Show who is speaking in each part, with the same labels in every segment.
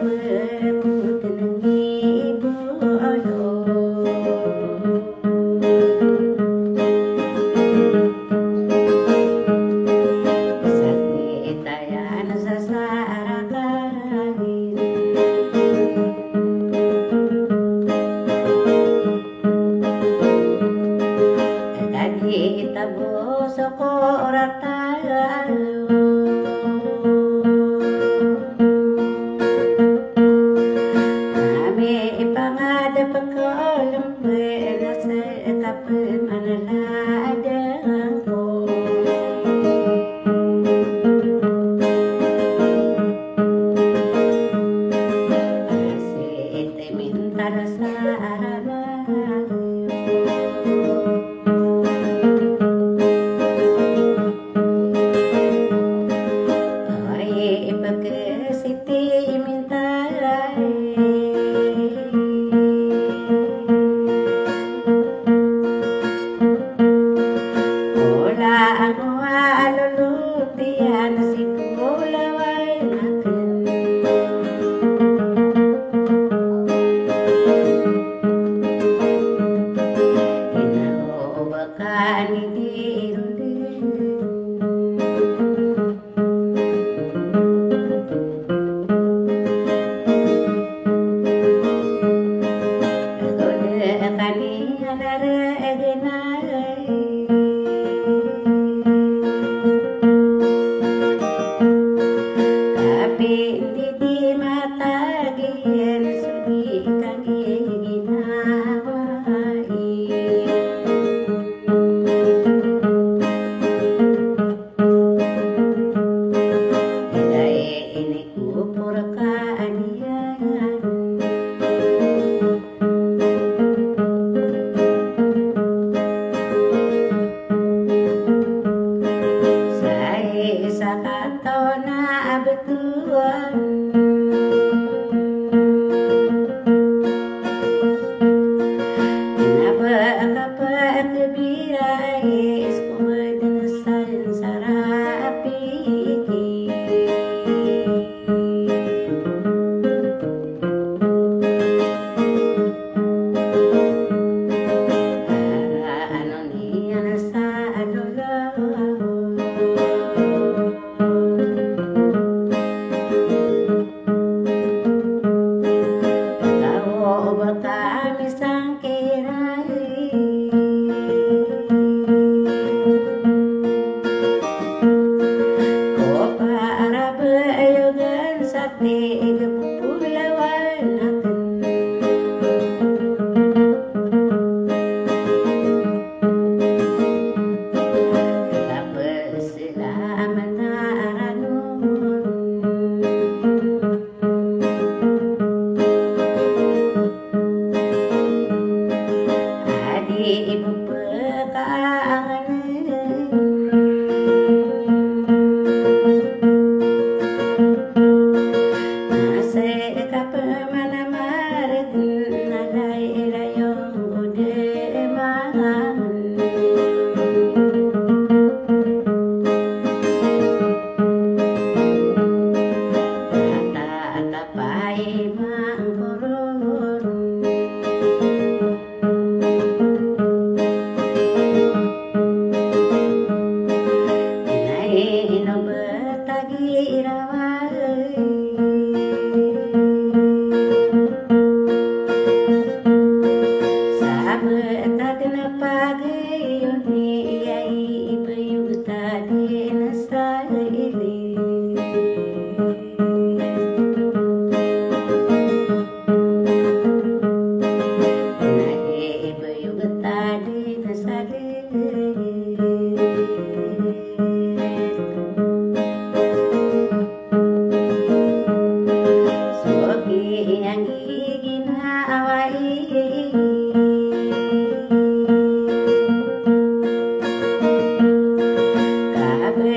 Speaker 1: Amen. ஏறுண்டு Tahu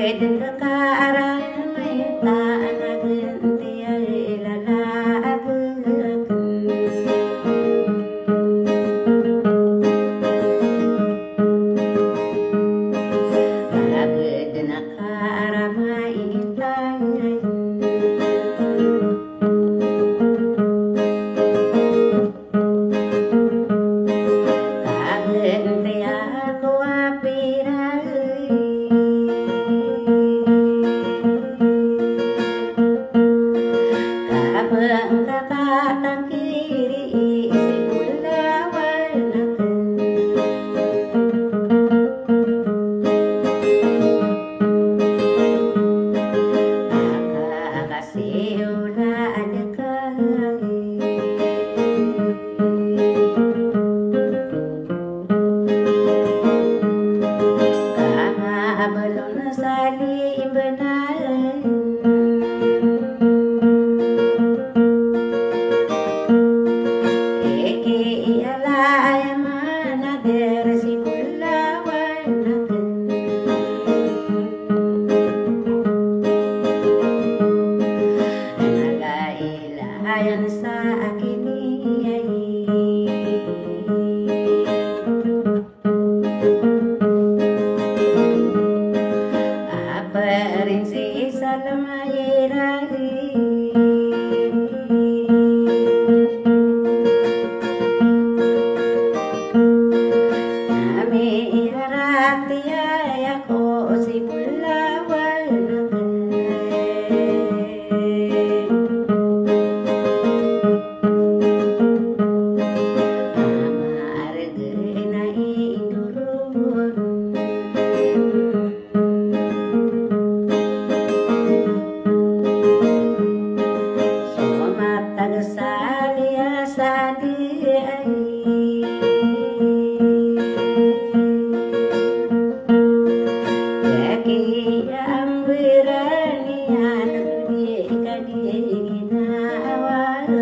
Speaker 1: Kabeh karan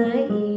Speaker 1: I.